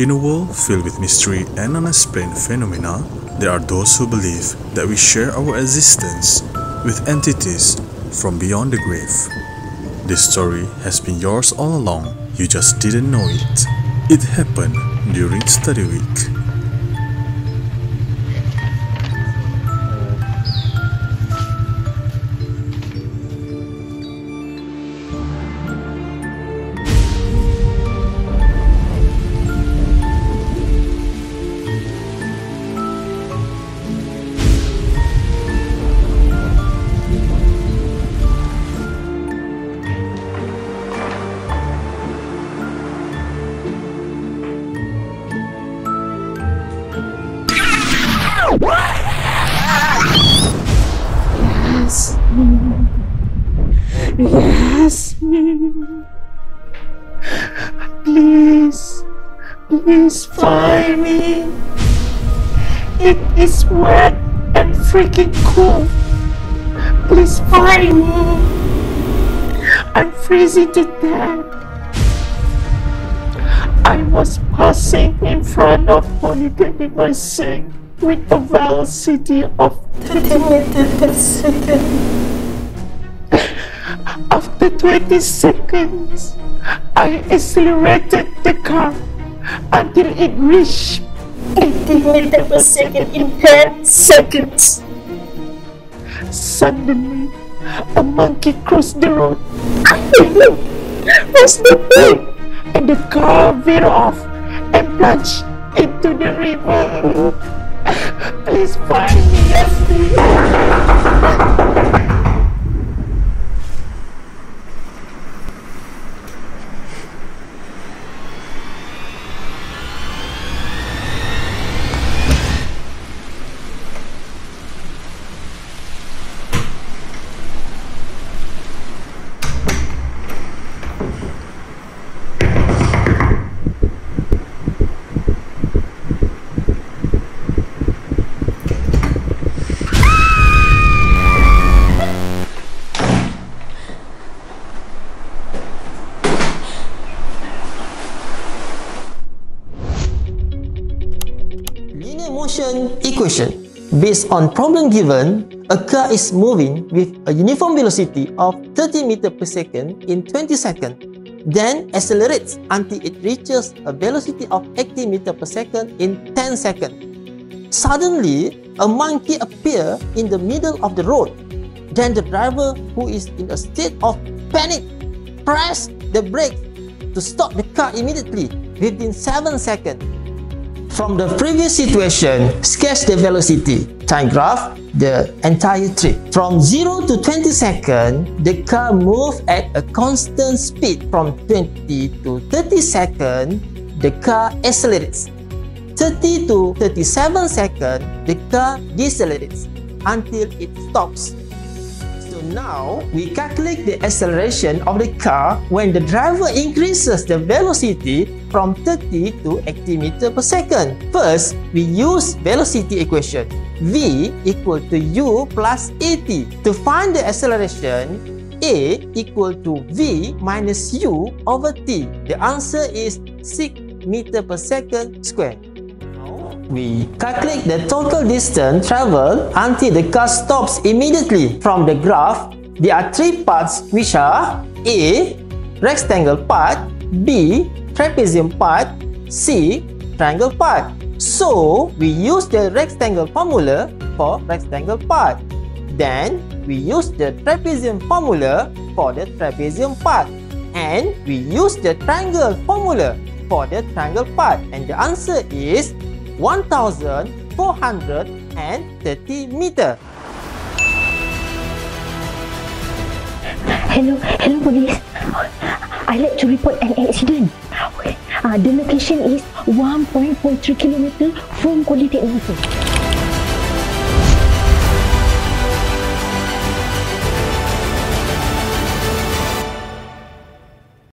In a world filled with mystery and unexplained phenomena, there are those who believe that we share our existence with entities from beyond the grave. This story has been yours all along, you just didn't know it. It happened during study week. Yasmin. Please, please find me. It is wet and freaking cool. Please find me. I'm freezing to death. I was passing in front of Polytechnic Sing with a velocity of 30 meters. After 20 seconds, I accelerated the car until it reached 80 meters per second in 10 seconds. Suddenly, a monkey crossed the road. What's the thing? And the car veered off and plunged into the river. Please find me, motion equation. Based on problem given, a car is moving with a uniform velocity of 30 meter per second in 20 seconds, then accelerates until it reaches a velocity of 80 meter per second in 10 seconds. Suddenly, a monkey appears in the middle of the road. Then the driver, who is in a state of panic, press the brake to stop the car immediately within 7 seconds. From the previous situation, sketch the velocity. Time graph the entire trip. From 0 to 20 seconds, the car moved at a constant speed. From 20 to 30 seconds, the car accelerates. 30 to 37 seconds, the car decelerates until it stops. Now, we calculate the acceleration of the car when the driver increases the velocity from 30 to 80 meter per second. First, we use velocity equation. V equal to U plus 80. To find the acceleration, A equal to V minus U over T. The answer is 6 meter per second square. We calculate the total distance traveled until the car stops immediately. From the graph, there are three parts which are A. Rectangle part B. Trapezium part C. Triangle part So, we use the rectangle formula for rectangle part Then, we use the trapezium formula for the trapezium part And we use the triangle formula for the triangle part And the answer is 1430 meter. Hello, hello police. I like to report an accident. Uh, the location is 1.43 km from Kuala Teknologi.